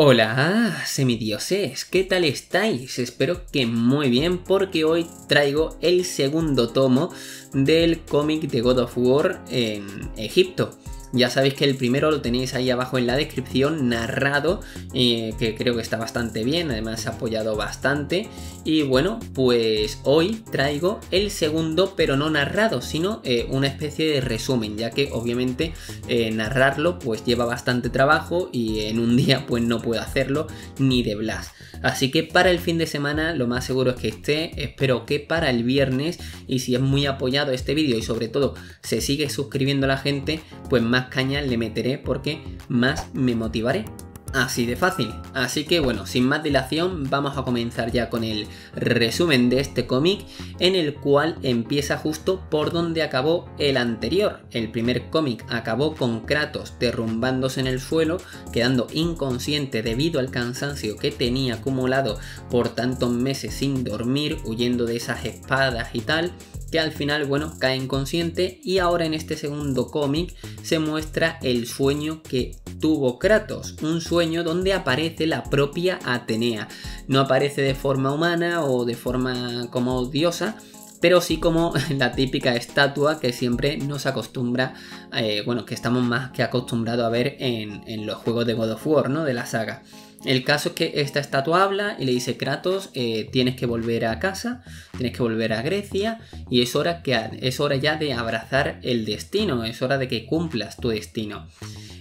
Hola, semidioses, ¿qué tal estáis? Espero que muy bien porque hoy traigo el segundo tomo del cómic de God of War en Egipto. Ya sabéis que el primero lo tenéis ahí abajo en la descripción, narrado, eh, que creo que está bastante bien, además ha apoyado bastante. Y bueno, pues hoy traigo el segundo, pero no narrado, sino eh, una especie de resumen, ya que obviamente eh, narrarlo pues lleva bastante trabajo y en un día pues no puedo hacerlo ni de Blas. Así que para el fin de semana lo más seguro es que esté, espero que para el viernes y si es muy apoyado este vídeo y sobre todo se sigue suscribiendo la gente, pues más caña le meteré porque más me motivaré. Así de fácil. Así que bueno, sin más dilación, vamos a comenzar ya con el resumen de este cómic, en el cual empieza justo por donde acabó el anterior. El primer cómic acabó con Kratos derrumbándose en el suelo, quedando inconsciente debido al cansancio que tenía acumulado por tantos meses sin dormir, huyendo de esas espadas y tal que al final, bueno, cae inconsciente y ahora en este segundo cómic se muestra el sueño que tuvo Kratos, un sueño donde aparece la propia Atenea. No aparece de forma humana o de forma como diosa, pero sí como la típica estatua que siempre nos acostumbra, eh, bueno, que estamos más que acostumbrados a ver en, en, los juegos de God of War, ¿no? De la saga. El caso es que esta estatua habla y le dice, Kratos, eh, tienes que volver a casa, tienes que volver a Grecia y es hora, que, es hora ya de abrazar el destino, es hora de que cumplas tu destino.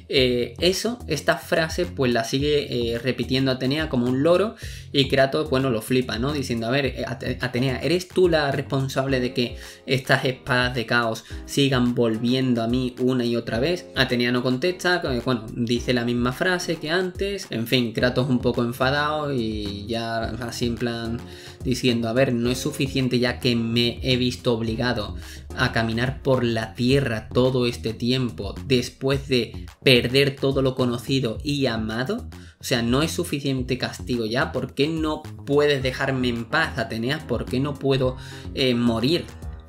Eh, eso, esta frase, pues la sigue eh, repitiendo Atenea como un loro y Kratos, bueno, lo flipa, ¿no? Diciendo, a ver, eh, Atenea, ¿eres tú la responsable de que estas espadas de caos sigan volviendo a mí una y otra vez? Atenea no contesta, bueno, dice la misma frase que antes, en fin, Kratos un poco enfadado y ya así en plan diciendo, a ver, no es suficiente ya que me he visto obligado a caminar por la tierra todo este tiempo después de perder todo lo conocido y amado? O sea, no es suficiente castigo ya. ¿Por qué no puedes dejarme en paz, Atenea? ¿Por qué no puedo eh, morir?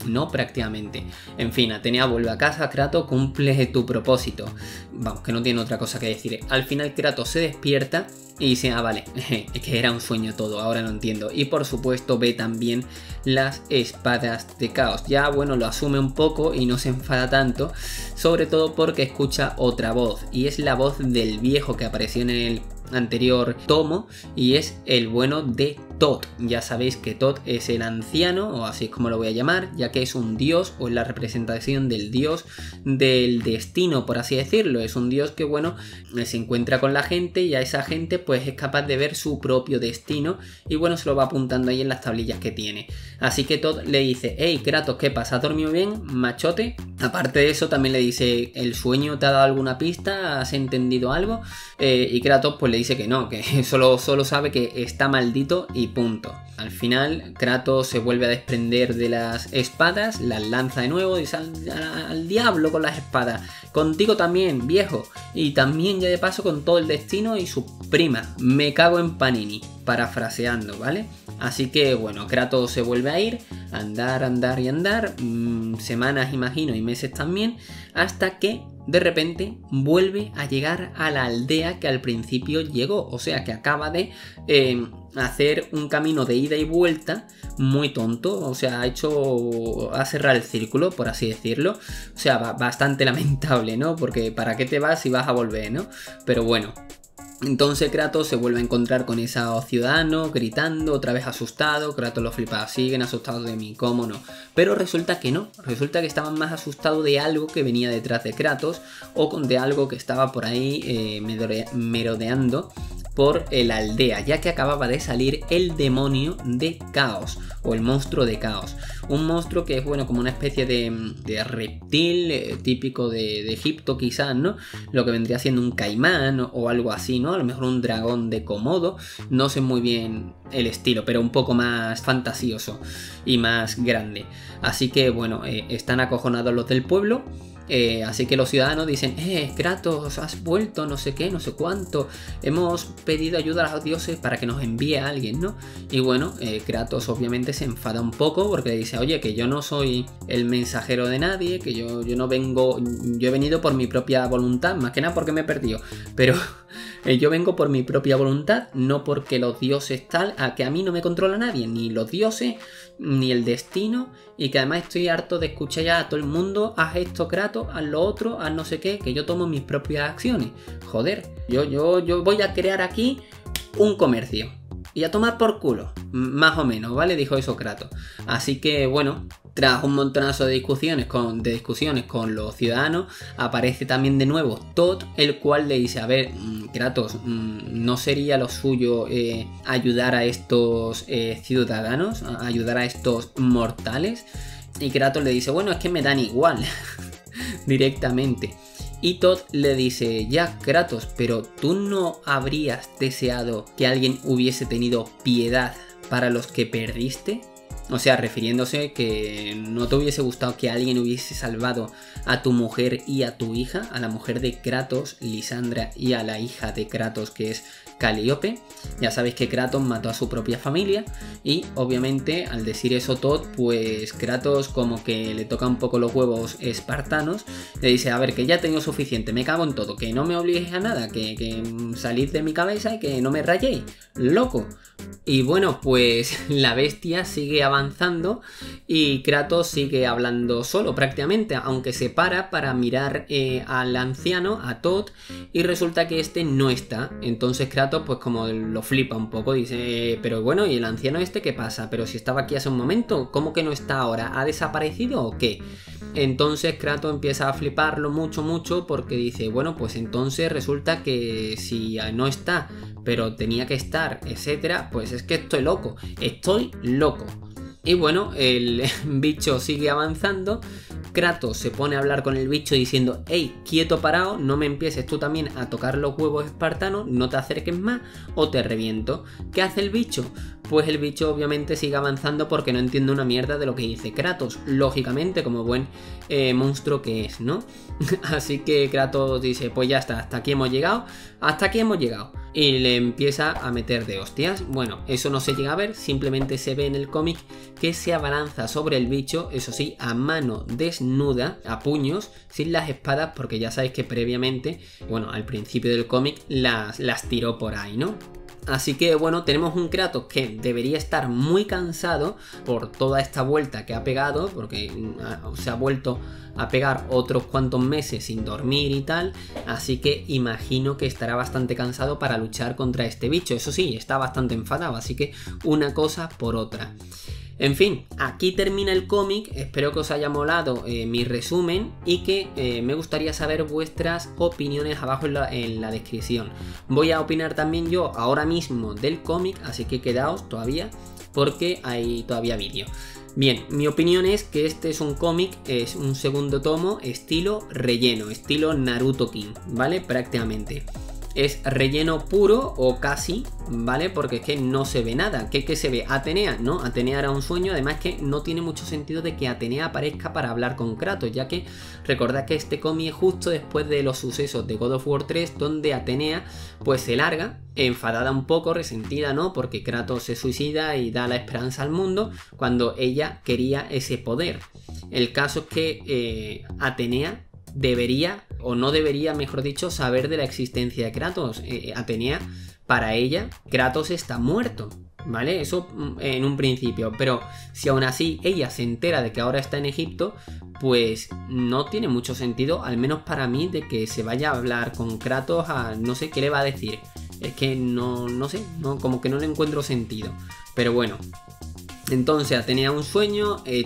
No prácticamente. En fin, Atenea vuelve a casa, Kratos cumple tu propósito. Vamos, que no tiene otra cosa que decir. Al final Kratos se despierta y dice, ah, vale, es que era un sueño todo, ahora lo entiendo. Y por supuesto ve también las espadas de caos. Ya, bueno, lo asume un poco y no se enfada tanto, sobre todo porque escucha otra voz. Y es la voz del viejo que apareció en el anterior tomo y es el bueno de Tot. Ya sabéis que Tot es el anciano, o así es como lo voy a llamar, ya que es un dios o es la representación del dios del destino, por así decirlo. Es un dios que, bueno, se encuentra con la gente y a esa gente pues es capaz de ver su propio destino y bueno, se lo va apuntando ahí en las tablillas que tiene. Así que Tot le dice, hey Kratos, ¿qué pasa? ¿Has dormido bien? Machote. Aparte de eso, también le dice, ¿el sueño te ha dado alguna pista? ¿Has entendido algo? Eh, y Kratos pues le dice que no, que solo, solo sabe que está maldito y punto. Al final, Kratos se vuelve a desprender de las espadas, las lanza de nuevo y dice al, diablo con las espadas. Contigo también, viejo. Y también ya de paso con todo el destino y su prima. Me cago en Panini. Parafraseando, ¿vale? Así que bueno, Kratos se vuelve a ir, andar, andar y andar. Mm, semanas, imagino, y meses también. Hasta que de repente vuelve a llegar a la aldea que al principio llegó, o sea que acaba de eh, hacer un camino de ida y vuelta muy tonto, o sea, ha hecho a cerrar el círculo, por así decirlo, o sea, bastante lamentable, ¿no? Porque para qué te vas si vas a volver, ¿no? Pero bueno, entonces Kratos se vuelve a encontrar con ese ciudadano gritando, otra vez asustado. Kratos lo flipa, siguen asustados de mí, ¿cómo no? Pero resulta que no, resulta que estaban más asustados de algo que venía detrás de Kratos o de algo que estaba por ahí eh, merodeando por la aldea, ya que acababa de salir el demonio de caos o el monstruo de caos. Un monstruo que es bueno como una especie de, reptil eh, típico de, Egipto quizás, ¿no? Lo que vendría siendo un caimán o, algo así, ¿no? A lo mejor un dragón de Komodo, no sé muy bien el estilo, pero un poco más fantasioso y más grande. Así que bueno, eh, están acojonados los del pueblo Eh, así que los ciudadanos dicen, eh, Kratos, has vuelto, no sé qué, no sé cuánto. Hemos pedido ayuda a los dioses para que nos envíe a alguien, ¿no? Y bueno, eh, Kratos obviamente se enfada un poco porque dice, oye, que yo no soy el mensajero de nadie, que yo, yo no vengo, yo he venido por mi propia voluntad, más que nada porque me he perdido. Pero eh, yo vengo por mi propia voluntad, no porque los dioses tal, a que a mí no me controla nadie, ni los dioses, ni el destino, y que además estoy harto de escuchar ya a todo el mundo, haz esto Kratos, haz lo otro, haz no sé qué, que yo tomo mis propias acciones. Joder, yo, yo, yo voy a crear aquí un comercio. Y a tomar por culo, más o menos, ¿vale? Dijo eso Kratos. Así que bueno, tras un montonazo de discusiones, con, de discusiones con los ciudadanos, aparece también de nuevo Todd, el cual le dice, a ver, mm, Kratos, mm, ¿no sería lo suyo eh, ayudar a estos eh, ciudadanos, ayudar a estos mortales? Y Kratos le dice, bueno, es que me dan igual, directamente. Y Todd le dice, ya Kratos, pero tú no habrías deseado que alguien hubiese tenido piedad para los que perdiste? O sea, refiriéndose que no te hubiese gustado que alguien hubiese salvado a tu mujer y a tu hija, a la mujer de Kratos, Lisandra, y a la hija de Kratos, que es Calíope. Ya sabéis que Kratos mató a su propia familia y obviamente al decir eso Todd, pues Kratos como que le toca un poco los huevos espartanos, le dice, a ver, que ya he tenido suficiente, me cago en todo, que no me obligues a nada, que, que salid de mi cabeza y que no me rayéis, loco. Y bueno, pues la bestia sigue avanzando y Kratos sigue hablando solo prácticamente, aunque se para para mirar eh, al anciano, a Todd, y resulta que este no está. Entonces Kratos pues como lo flipa un poco, dice, pero bueno, ¿y el anciano este qué pasa? Pero si estaba aquí hace un momento, ¿cómo que no está ahora? ¿Ha desaparecido o qué? Entonces Kratos empieza a fliparlo mucho, mucho porque dice, bueno, pues entonces resulta que si no está, pero tenía que estar, etcétera, pues es que estoy loco, estoy loco. Y bueno, el bicho sigue avanzando. Kratos se pone a hablar con el bicho diciendo, hey, quieto parado, no me empieces tú también a tocar los huevos espartanos, no te acerques más o te reviento. ¿Qué hace el bicho? Pues el bicho obviamente sigue avanzando porque no entiende una mierda de lo que dice Kratos, lógicamente como buen eh, monstruo que es, ¿no? Así que Kratos dice, pues ya está, hasta aquí hemos llegado, hasta aquí hemos llegado y le empieza a meter de hostias. Bueno, eso no se llega a ver, simplemente se ve en el cómic que se abalanza sobre el bicho, eso sí, a mano desnuda, a puños, sin las espadas, porque ya sabéis que previamente, bueno, al principio del cómic las, las tiró por ahí, ¿no? Así que bueno, tenemos un Kratos que debería estar muy cansado por toda esta vuelta que ha pegado, porque mm, se ha vuelto a pegar otros cuantos meses sin dormir y tal, así que imagino que estará bastante cansado para luchar contra este bicho. Eso sí, está bastante enfadado, así que una cosa por otra. En fin, aquí termina el cómic, espero que os haya molado eh, mi resumen y que eh, me gustaría saber vuestras opiniones abajo en la, en la, descripción. Voy a opinar también yo ahora mismo del cómic, así que quedaos todavía porque hay todavía vídeo. Bien, mi opinión es que este es un cómic, es un segundo tomo estilo relleno, estilo Naruto King, ¿vale? Prácticamente es relleno puro o casi, ¿vale? Porque es que no se ve nada. ¿Qué, se ve? Atenea, ¿no? Atenea era un sueño, además que no tiene mucho sentido de que Atenea aparezca para hablar con Kratos, ya que recordad que este cómic es justo después de los sucesos de God of War 3, donde Atenea pues se larga, enfadada un poco, resentida, ¿no? Porque Kratos se suicida y da la esperanza al mundo cuando ella quería ese poder. El caso es que eh, Atenea debería, o no debería, mejor dicho, saber de la existencia de Kratos. Eh, Atenea, para ella, Kratos está muerto. ¿Vale? Eso mm, en un principio. Pero si aún así ella se entera de que ahora está en Egipto, pues no tiene mucho sentido, al menos para mí, de que se vaya a hablar con Kratos a no sé qué le va a decir. Es que no, no sé, no, como que no le encuentro sentido. Pero bueno. Entonces Atenea un sueño, eh,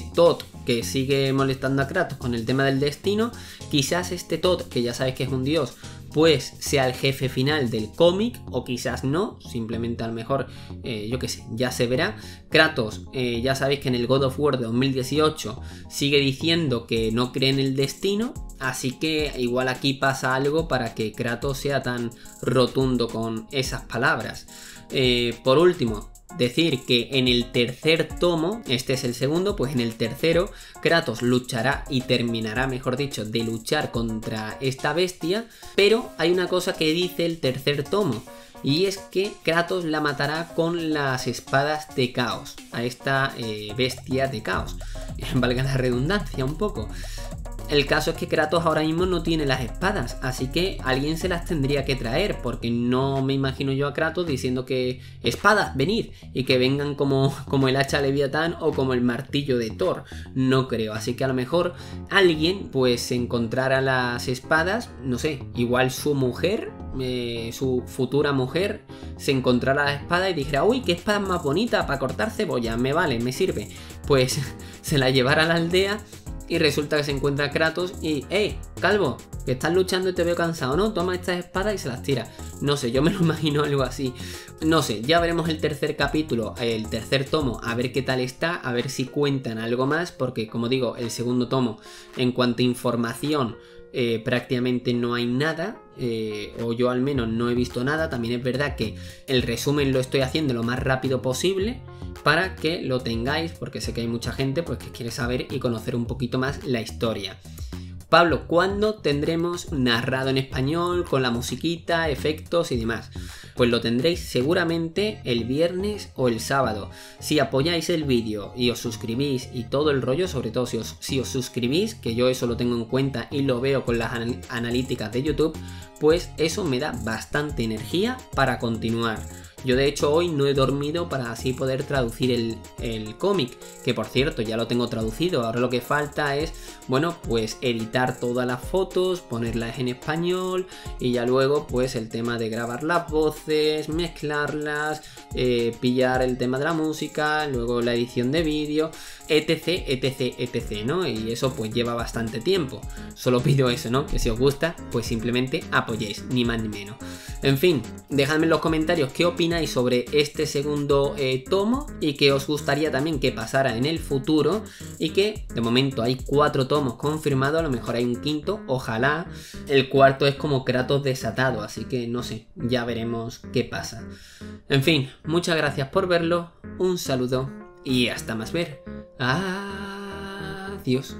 que sigue molestando a Kratos con el tema del destino, quizás este Todd, que ya sabes que es un dios, pues sea el jefe final del cómic, o quizás no, simplemente a lo mejor, eh, yo qué sé, ya se verá. Kratos, eh, ya sabéis que en el God of War de 2018 sigue diciendo que no cree en el destino, así que igual aquí pasa algo para que Kratos sea tan rotundo con esas palabras. Eh, por último, decir que en el tercer tomo, este es el segundo, pues en el tercero Kratos luchará y terminará, mejor dicho, de luchar contra esta bestia, pero hay una cosa que dice el tercer tomo, y es que Kratos la matará con las espadas de caos, a esta eh, bestia de caos. Valga la redundancia un poco. El caso es que Kratos ahora mismo no tiene las espadas, así que alguien se las tendría que traer, porque no me imagino yo a Kratos diciendo que espadas, venid, y que vengan como, como el hacha Leviatán o como el martillo de Thor. No creo, así que a lo mejor alguien pues encontrara las espadas, no sé, igual su mujer, eh, su futura mujer, se encontrara la espada y dijera, uy, qué espada más bonita para cortar cebolla, me vale, me sirve. Pues se la llevara a la aldea y resulta que se encuentra Kratos y, ¡eh, calvo! Que estás luchando y te veo cansado, ¿no? Toma estas espadas y se las tira. No sé, yo me lo imagino algo así. No sé, ya veremos el tercer capítulo, el tercer tomo, a ver qué tal está, a ver si cuentan algo más, porque como digo, el segundo tomo, en cuanto a información, eh, prácticamente no hay nada, eh, o yo al menos no he visto nada. También es verdad que el resumen lo estoy haciendo lo más rápido posible para que lo tengáis, porque sé que hay mucha gente pues, que quiere saber y conocer un poquito más la historia. Pablo, ¿cuándo tendremos narrado en español con la musiquita, efectos y demás? Pues lo tendréis seguramente el viernes o el sábado. Si apoyáis el vídeo y os suscribís y todo el rollo, sobre todo si os, si os suscribís, que yo eso lo tengo en cuenta y lo veo con las analíticas de YouTube, pues eso me da bastante energía para continuar. Yo de hecho hoy no he dormido para así poder traducir el, cómic, que por cierto ya lo tengo traducido, ahora lo que falta es, bueno, pues editar todas las fotos, ponerlas en español y ya luego pues el tema de grabar las voces, mezclarlas, eh, pillar el tema de la música, luego la edición de vídeo, etc, etc, etc, ¿no? Y eso pues lleva bastante tiempo. Solo pido eso, ¿no? Que si os gusta, pues simplemente apoyéis, ni más ni menos. En fin, dejadme en los comentarios qué opináis sobre este segundo eh, tomo y que os gustaría también que pasara en el futuro y que de momento hay cuatro tomos confirmados, a lo mejor hay un quinto, ojalá. El cuarto es como Kratos desatado, así que no sé, ya veremos qué pasa. En fin, muchas gracias por verlo, un saludo y hasta más ver. Adiós.